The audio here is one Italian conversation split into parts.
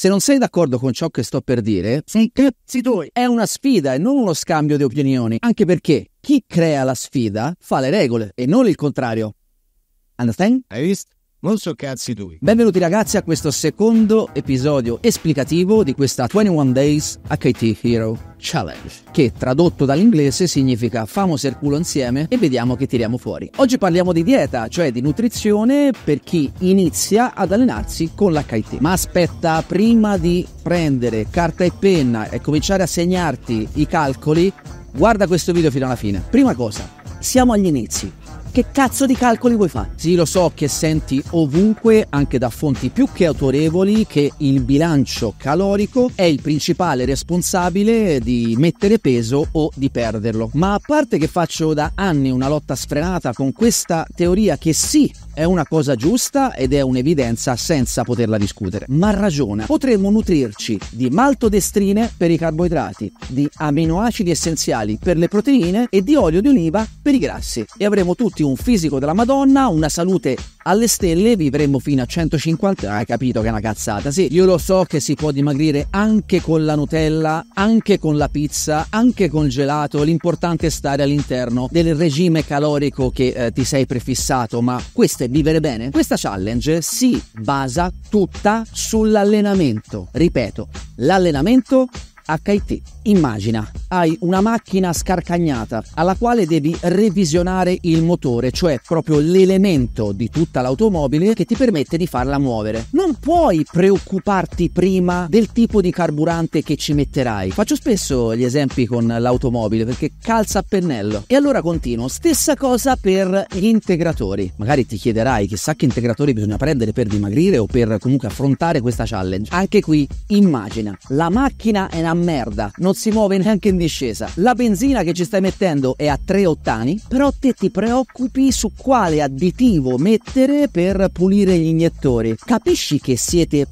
Se non sei d'accordo con ciò che sto per dire, sei cazzi tuoi. È una sfida e non uno scambio di opinioni, anche perché chi crea la sfida fa le regole e non il contrario. Understand? Hai visto? Non so cazzi tui. Benvenuti ragazzi a questo secondo episodio esplicativo di questa 21 Days HIT Hero Challenge, che tradotto dall'inglese significa famo il culo insieme e vediamo che tiriamo fuori. Oggi parliamo di dieta, cioè di nutrizione per chi inizia ad allenarsi con l'HIT. Ma aspetta, prima di prendere carta e penna e cominciare a segnarti i calcoli, guarda questo video fino alla fine. Prima cosa, siamo agli inizi. Che cazzo di calcoli vuoi fare? Sì, lo so che senti ovunque, anche da fonti più che autorevoli, che il bilancio calorico è il principale responsabile di mettere peso o di perderlo. Ma a parte che faccio da anni una lotta sfrenata con questa teoria che sì, è una cosa giusta ed è un'evidenza senza poterla discutere. Ma ragiona, potremmo nutrirci di maltodestrine per i carboidrati, di aminoacidi essenziali per le proteine e di olio di oliva per i grassi. E avremo tutti un fisico della Madonna, una salute alle stelle, vivremo fino a 150. Hai capito che è una cazzata? Sì, io lo so che si può dimagrire anche con la Nutella, anche con la pizza, anche con il gelato. L'importante è stare all'interno del regime calorico che eh, ti sei prefissato, ma questo è vivere bene? Questa challenge si basa tutta sull'allenamento. Ripeto, l'allenamento HIT. Immagina, hai una macchina scarcagnata alla quale devi revisionare il motore, cioè proprio l'elemento di tutta l'automobile che ti permette di farla muovere. Non puoi preoccuparti prima del tipo di carburante che ci metterai. Faccio spesso gli esempi con l'automobile perché calza a pennello. E allora continuo, stessa cosa per gli integratori. Magari ti chiederai chissà che integratori bisogna prendere per dimagrire o per comunque affrontare questa challenge. Anche qui immagina, la macchina è una merda, non si muove neanche in discesa. La benzina che ci stai mettendo è a 3 ottani, però te ti preoccupi su quale additivo mettere per pulire gli iniettori. Capisci che siete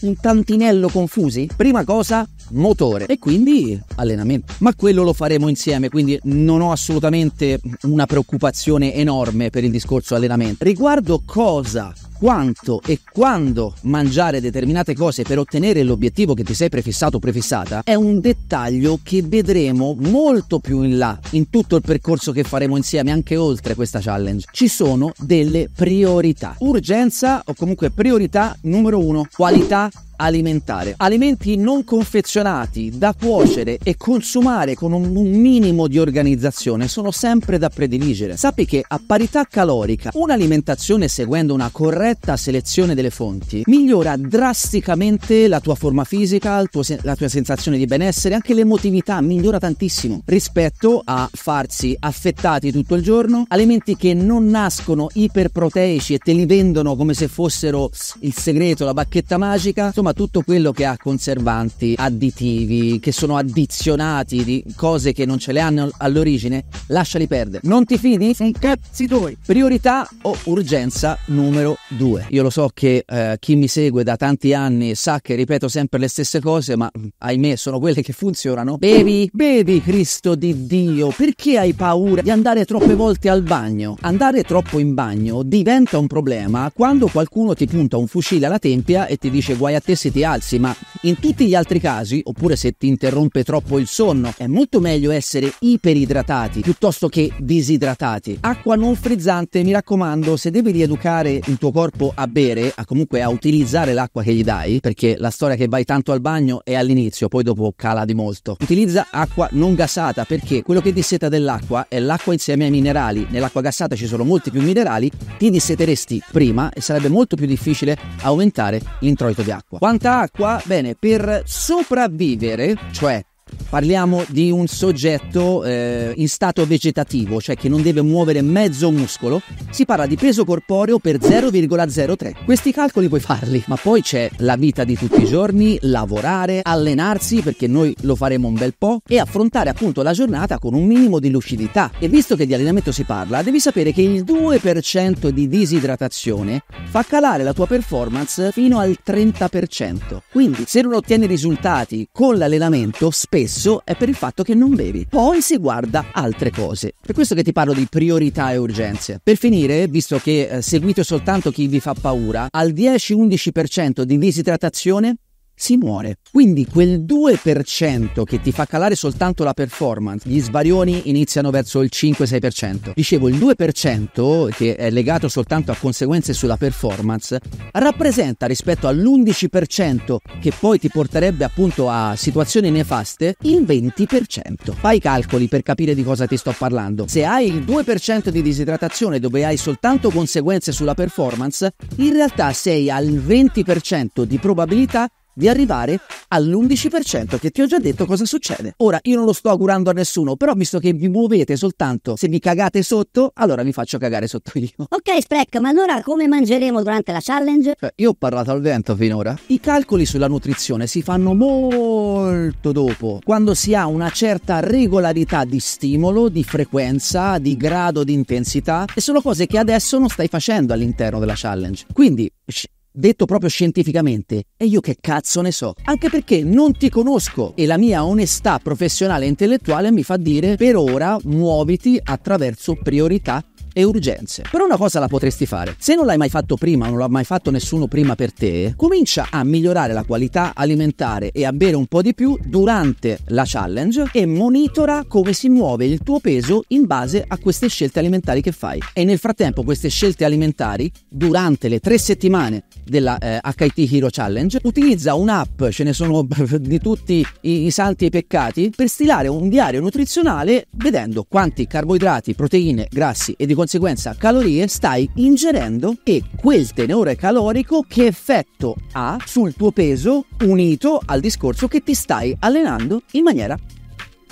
un tantinello confusi? Prima cosa, motore e quindi allenamento. Ma quello lo faremo insieme, quindi non ho assolutamente una preoccupazione enorme per il discorso allenamento. Riguardo cosa quanto e quando mangiare determinate cose per ottenere l'obiettivo che ti sei prefissato o prefissata è un dettaglio che vedremo molto più in là in tutto il percorso che faremo insieme anche oltre questa challenge. Ci sono delle priorità. Urgenza o comunque priorità numero uno, qualità alimentare. Alimenti non confezionati da cuocere e consumare con un, minimo di organizzazione sono sempre da prediligere. Sappi che a parità calorica un'alimentazione seguendo una corretta selezione delle fonti migliora drasticamente la tua forma fisica, tuo, la tua sensazione di benessere, anche l'emotività migliora tantissimo rispetto a farsi affettati tutto il giorno, alimenti che non nascono iperproteici e te li vendono come se fossero il segreto, la bacchetta magica, insomma tutto quello che ha conservanti, additivi, che sono addizionati di cose che non ce le hanno all'origine, lasciali perdere. Non ti fidi? Sei cazzi tuoi. Priorità o urgenza numero due. Io lo so che eh, chi mi segue da tanti anni sa che ripeto sempre le stesse cose, ma ahimè sono quelle che funzionano. Bevi, bevi, Cristo di Dio. Perché hai paura di andare troppe volte al bagno? Andare troppo in bagno diventa un problema quando qualcuno ti punta un fucile alla tempia e ti dice guai a te se ti alzi, ma in tutti gli altri casi, oppure se ti interrompe troppo il sonno, è molto meglio essere iperidratati piuttosto che disidratati. Acqua non frizzante, mi raccomando, se devi rieducare il tuo corpo a bere, a comunque a utilizzare l'acqua che gli dai, perché la storia che vai tanto al bagno è all'inizio, poi dopo cala di molto. Utilizza acqua non gassata perché quello che disseta dell'acqua è l'acqua insieme ai minerali. Nell'acqua gassata ci sono molti più minerali, ti disseteresti prima e sarebbe molto più difficile aumentare l'introito di acqua. Quanta acqua? Bene, per sopravvivere, cioè Parliamo di un soggetto eh, in stato vegetativo, cioè che non deve muovere mezzo muscolo. Si parla di peso corporeo per 0,03. Questi calcoli puoi farli, ma poi c'è la vita di tutti i giorni, lavorare, allenarsi, perché noi lo faremo un bel po', e affrontare appunto la giornata con un minimo di lucidità. E visto che di allenamento si parla, devi sapere che il 2% di disidratazione fa calare la tua performance fino al 30%. Quindi, se non ottieni risultati con l'allenamento, spesso spesso è per il fatto che non bevi. Poi si guarda altre cose. Per questo che ti parlo di priorità e urgenze. Per finire, visto che eh, seguite soltanto chi vi fa paura, al 10-11% di disidratazione si muore. Quindi quel 2% che ti fa calare soltanto la performance, gli svarioni iniziano verso il 5-6%. Dicevo, il 2% che è legato soltanto a conseguenze sulla performance rappresenta rispetto all'11% che poi ti porterebbe appunto a situazioni nefaste il 20%. Fai i calcoli per capire di cosa ti sto parlando. Se hai il 2% di disidratazione dove hai soltanto conseguenze sulla performance, in realtà sei al 20% di probabilità di arrivare all'11% che ti ho già detto cosa succede. Ora, io non lo sto augurando a nessuno, però visto che vi muovete soltanto se mi cagate sotto, allora vi faccio cagare sotto io. Ok, Spreck, ma allora come mangeremo durante la challenge? Cioè, io ho parlato al vento finora. I calcoli sulla nutrizione si fanno molto dopo, quando si ha una certa regolarità di stimolo, di frequenza, di grado di intensità, e sono cose che adesso non stai facendo all'interno della challenge. Quindi detto proprio scientificamente, e io che cazzo ne so, anche perché non ti conosco. E la mia onestà professionale e intellettuale mi fa dire per ora muoviti attraverso priorità e urgenze. Però una cosa la potresti fare. Se non l'hai mai fatto prima, non l'ha mai fatto nessuno prima per te, comincia a migliorare la qualità alimentare e a bere un po' di più durante la challenge e monitora come si muove il tuo peso in base a queste scelte alimentari che fai. E nel frattempo queste scelte alimentari, durante le tre settimane della eh, HIT Hero Challenge, utilizza un'app, ce ne sono di tutti i, i santi e i peccati, per stilare un diario nutrizionale vedendo quanti carboidrati, proteine, grassi e di conseguenza calorie stai ingerendo e quel tenore calorico che effetto ha sul tuo peso unito al discorso che ti stai allenando in maniera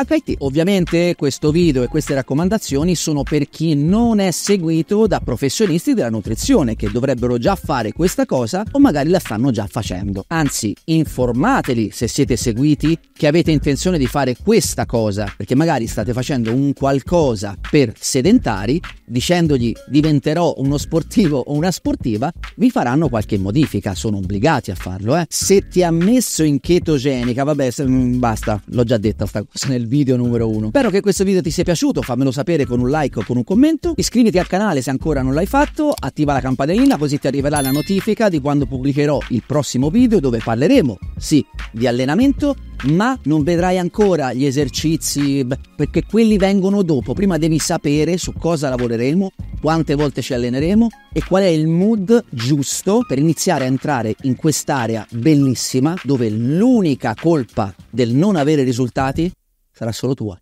HIT. Ovviamente questo video e queste raccomandazioni sono per chi non è seguito da professionisti della nutrizione che dovrebbero già fare questa cosa o magari la stanno già facendo. Anzi, informateli se siete seguiti che avete intenzione di fare questa cosa, perché magari state facendo un qualcosa per sedentari, dicendogli diventerò uno sportivo o una sportiva, vi faranno qualche modifica, sono obbligati a farlo, eh. Se ti ha messo in chetogenica, vabbè, mm, basta, l'ho già detta sta cosa nel video numero uno. Spero che questo video ti sia piaciuto, fammelo sapere con un like o con un commento. Iscriviti al canale se ancora non l'hai fatto, attiva la campanellina così ti arriverà la notifica di quando pubblicherò il prossimo video dove parleremo, sì, di allenamento ma non vedrai ancora gli esercizi perché quelli vengono dopo. Prima devi sapere su cosa lavoreremo, quante volte ci alleneremo e qual è il mood giusto per iniziare a entrare in quest'area bellissima dove l'unica colpa del non avere risultati sarà solo tua.